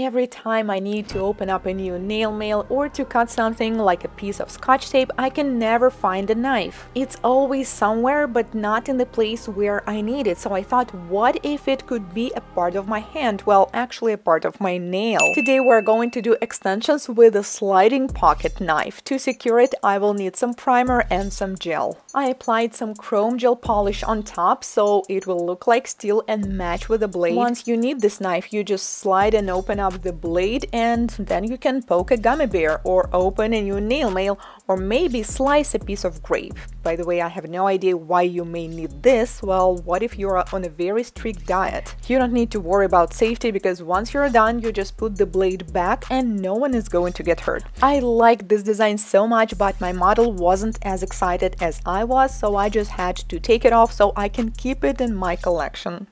Every time I need to open up a new nail mail or to cut something like a piece of scotch tape, I can never find a knife. It's always somewhere but not in the place where I need it, so I thought what if it could be a part of my hand, well actually a part of my nail. Today we're going to do extensions with a sliding pocket knife. To secure it I will need some primer and some gel. I applied some chrome gel polish on top so it will look like steel and match with the blade. Once you need this knife you just slide and open open the blade and then you can poke a gummy bear or open a new nail mail or maybe slice a piece of grape. By the way, I have no idea why you may need this. Well, what if you're on a very strict diet? You don't need to worry about safety because once you're done, you just put the blade back and no one is going to get hurt. I like this design so much, but my model wasn't as excited as I was, so I just had to take it off so I can keep it in my collection.